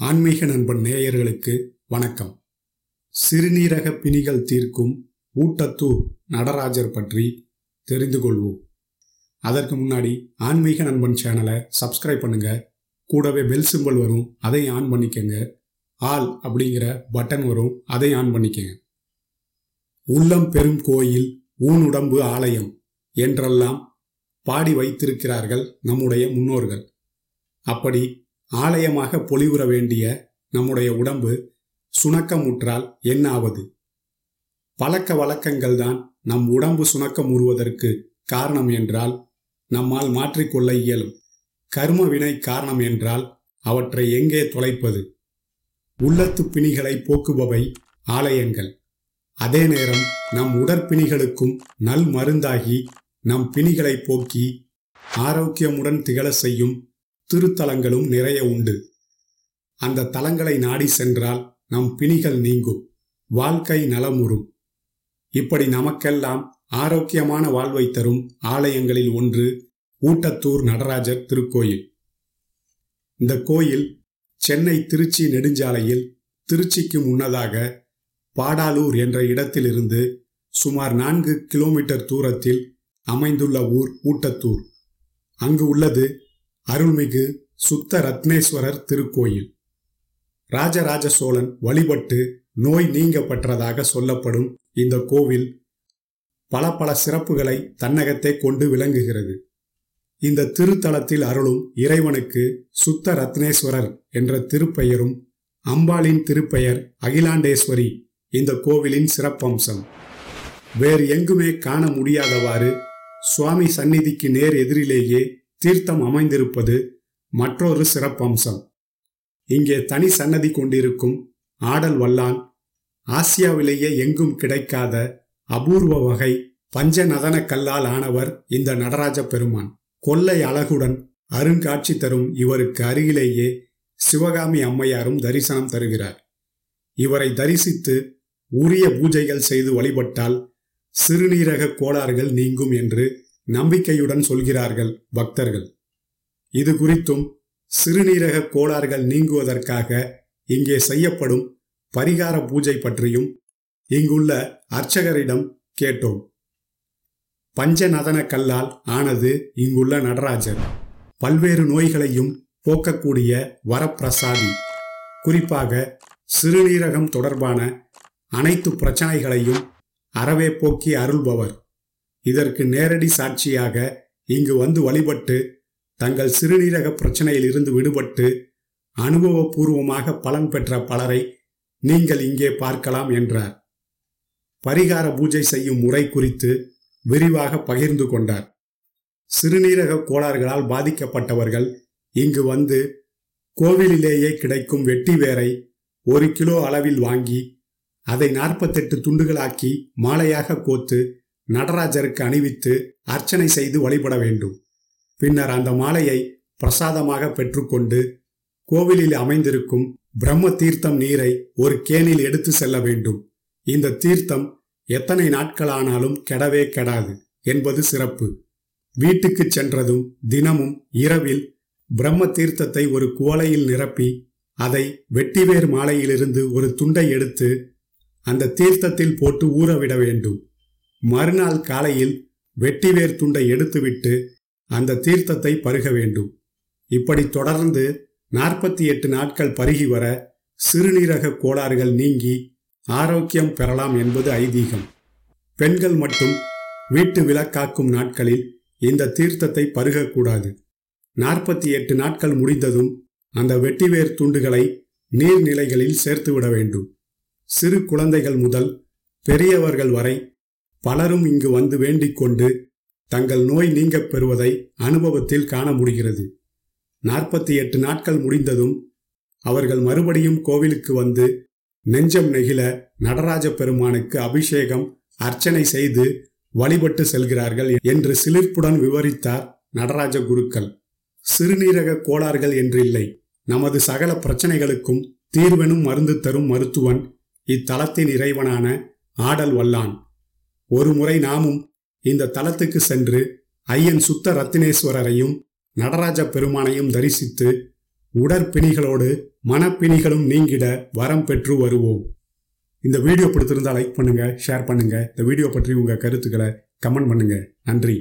ஆன்மீக நண்பன் நேயர்களுக்கு வணக்கம். சிறுநீரக பிணிகள் தீர்க்கும் ஊட்டத்தூர் நடராஜர் பற்றி தெரிந்து கொள்வோம். அதற்கு முன்னாடி ஆன்மீக நண்பன் சேனலை சப்ஸ்கிரைப் பண்ணுங்க. கூடவே பெல் சிம்பல் வரும் அதை ஆன் பண்ணிக்கங்க. ஆல் அப்படிங்கிற பட்டன் வரும் அதை ஆன் பண்ணிக்கங்க. உள்ளம் பெரும் கோயில் ஊனுடம்பு ஆலயம் என்றெல்லாம் பாடி வைத்திருக்கிறார்கள் நம்முடைய முன்னோர்கள். அப்படி ஆலயமாக பொலிவுற வேண்டிய நம்முடைய உடம்பு சுணக்கமுற்றால் என்ன ஆவது பழக்க வழக்கங்கள் தான் நம் உடம்பு சுணக்கம் உருவதற்கு காரணம் என்றால் நம்மால் மாற்றிக்கொள்ள இயலும். கர்ம வினை காரணம் என்றால் அவற்றை எங்கே தொலைப்பது? உள்ளத்து பிணிகளை போக்குபவை ஆலயங்கள். அதே நேரம் நம் உடற்பிணிகளுக்கும் நல் மருந்தாகி நம் பிணிகளை போக்கி ஆரோக்கியமுடன் திகழ செய்யும் திருத்தலங்களும் நிறைய உண்டு. அந்த தலங்களை நாடி சென்றால் நம் பிணிகள் நீங்கும். வாழ்க்கை நலமுறும். இப்படி நமக்கெல்லாம் ஆரோக்கியமான வாழ்வை தரும் ஆலயங்களில் ஒன்று ஊட்டத்தூர் நடராஜர் திருக்கோயில். இந்த கோயில் சென்னை திருச்சி நெடுஞ்சாலையில் திருச்சிக்கு முன்னதாக பாடாலூர் என்ற இடத்திலிருந்து சுமார் நான்கு கிலோமீட்டர் தூரத்தில் அமைந்துள்ள ஊர் ஊட்டத்தூர். அங்கு உள்ளது அருள்மிகு சுத்த ரத்னேஸ்வரர் திருக்கோயில். ராஜராஜ சோழன் வழிபட்டு நோய் நீங்க பெற்றதாக சொல்லப்படும் இந்த கோவில் பல பல சிறப்புகளை தன்னகத்தை கொண்டு விளங்குகிறது. இந்த திருத்தலத்தில் அருளும் இறைவனுக்கு சுத்த ரத்னேஸ்வரர் என்ற திருப்பெயரும் அம்பாளின் திருப்பெயர் அகிலாண்டேஸ்வரி இந்த கோவிலின் சிறப்பம்சம். வேறு எங்குமே காண முடியாதவாறு சுவாமி சந்நிதிக்கு நேர் எதிரிலேயே தீர்த்தம் அமைந்திருப்பது மற்றொரு சிறப்பம்சம். இங்கே தனி சன்னதி கொண்டிருக்கும் ஆடல் வல்லான் ஆசியாவிலேயே எங்கும் கிடைக்காத அபூர்வ வகை பஞ்சநதன கல்லால் ஆனவர் இந்த நடராஜ பெருமான். கொள்ளை அழகுடன் அருங்காட்சி தரும் இவருக்கு அருகிலேயே சிவகாமி அம்மையாரும் தரிசனம் தருகிறார். இவரை தரிசித்து உரிய பூஜைகள் செய்து வழிபட்டால் சிறுநீரக கோளாறுகள் நீங்கும் என்று நம்பிக்கையுடன் சொல்கிறார்கள் பக்தர்கள். இது குறித்தும் சிறுநீரக கோளாறுகள் நீங்குவதற்காக இங்கே செய்யப்படும் பரிகார பூஜை பற்றியும் இங்குள்ள அர்ச்சகரிடம் கேட்டோம். பஞ்சநதன கல்லால் ஆனது இங்குள்ள நடராஜர். பல்வேறு நோய்களையும் போக்கக்கூடிய வரப்பிரசாதி. குறிப்பாக சிறுநீரகம் தொடர்பான அனைத்து பிரச்சனைகளையும் அறவே போக்கி அருள்பவர். இதற்கு நேரடி சாட்சியாக இங்கு வந்து வழிபட்டு தங்கள் சிறுநீரக பிரச்சனையில் இருந்து விடுபட்டு அனுபவபூர்வமாக பலன் பெற்ற பலரை நீங்கள் இங்கே பார்க்கலாம் என்றார். பரிகார பூஜை செய்யும் முறை குறித்து விரிவாக பகிர்ந்து கொண்டார். சிறுநீரக கோளாறுகளால் பாதிக்கப்பட்டவர்கள் இங்கு வந்து கோவிலிலேயே கிடைக்கும் வெட்டி வேரை ஒரு கிலோ அளவில் வாங்கி அதை நாற்பத்தெட்டு துண்டுகளாக்கி மாலையாக கோத்து நடராஜருக்கு அணிவித்து அர்ச்சனை செய்து வழிபட வேண்டும். பின்னர் அந்த மாலையை பிரசாதமாக பெற்றுக்கொண்டு கோவிலில் அமைந்திருக்கும் பிரம்ம தீர்த்தம் நீரை ஒரு கேனில் எடுத்து செல்ல வேண்டும். இந்த தீர்த்தம் எத்தனை நாட்களானாலும் கெடவே கெடாது என்பது சிறப்பு. வீட்டுக்கு சென்றதும் தினமும் இரவில் பிரம்ம தீர்த்தத்தை ஒரு குவளையில் நிரப்பி அதை வெட்டிவேர் மாலையிலிருந்து ஒரு துண்டை எடுத்து அந்த தீர்த்தத்தில் போட்டு ஊறவிட வேண்டும். மறுநாள் காலையில் வெட்டிவேர் துண்டை எடுத்துவிட்டு அந்த தீர்த்தத்தை பருக வேண்டும். இப்படி தொடர்ந்து நாற்பத்தி எட்டு நாட்கள் பருகி வர சிறுநீரக கோளாறுகள் நீங்கி ஆரோக்கியம் பெறலாம் என்பது ஐதீகம். பெண்கள் மட்டும் வீட்டு விளக்காக்கும் நாட்களில் இந்த தீர்த்தத்தை பருகக்கூடாது. நாற்பத்தி எட்டு நாட்கள் முடிந்ததும் அந்த வெட்டிவேர் துண்டுகளை நீர்நிலைகளில் சேர்த்துவிட வேண்டும். சிறு குழந்தைகள் முதல் பெரியவர்கள் வரை பலரும் இங்கு வந்து வேண்டிக் கொண்டு தங்கள் நோய் நீங்கப் பெறுவதை அனுபவத்தில் காண முடிகிறது. நாற்பத்தி எட்டு நாட்கள் முடிந்ததும் அவர்கள் மறுபடியும் கோவிலுக்கு வந்து நெஞ்சம் நெகிழ நடராஜ பெருமானுக்கு அபிஷேகம் அர்ச்சனை செய்து வழிபட்டு செல்கிறார்கள் என்று சிலிர்ப்புடன் விவரித்தார் நடராஜ குருக்கள். சிறுநீரக கோளாறுகள் என்றில்லை. நமது சகல பிரச்சனைகளுக்கும் தீர்வெனும் மருந்து தரும் மருத்துவன் இத்தலத்தின் இறைவனான ஆடல் வல்லான். ஒருமுறை நாமும் இந்த தலத்துக்கு சென்று ஐயன் சுத்த ரத்தினேஸ்வரரையும் நடராஜ பெருமானையும் தரிசித்து உடற்பிணிகளோடு மனப்பிணிகளும் நீங்கிட வரம் பெற்று வருவோம். இந்த வீடியோ பிடித்திருந்தால் லைக் பண்ணுங்க ஷேர் பண்ணுங்க. இந்த வீடியோ பற்றி உங்க கருத்துக்களை கமெண்ட் பண்ணுங்க. நன்றி.